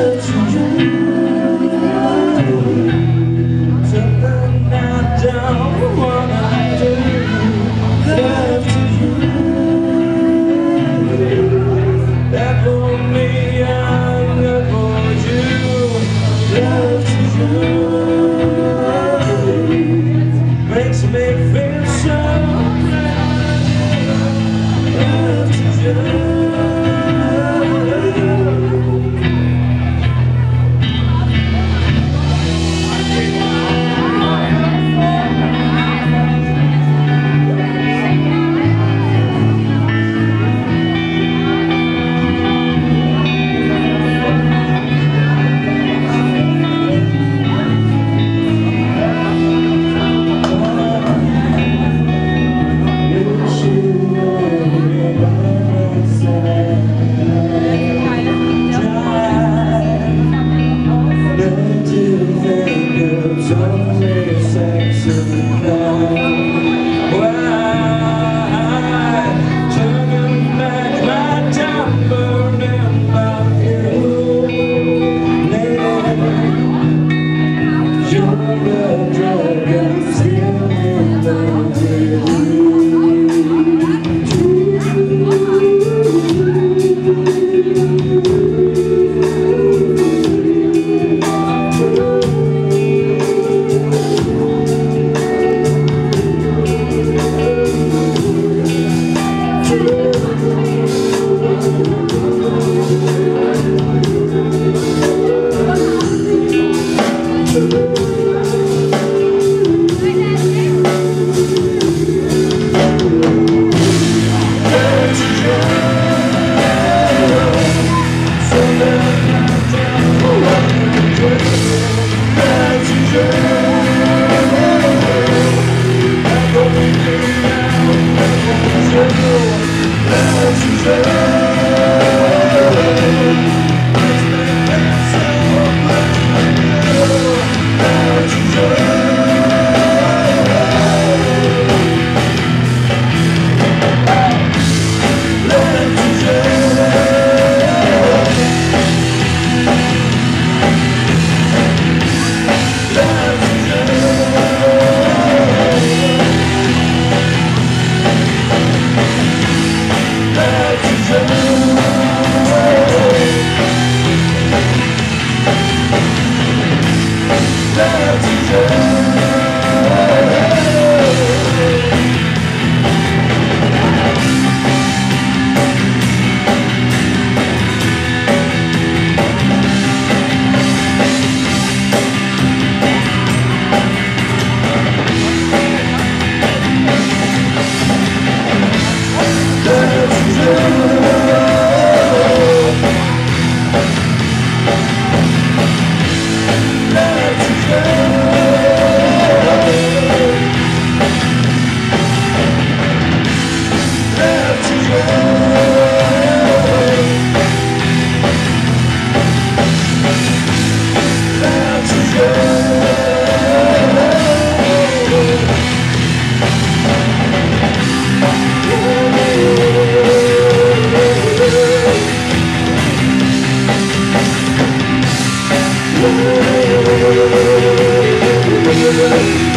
Love Jesus. you.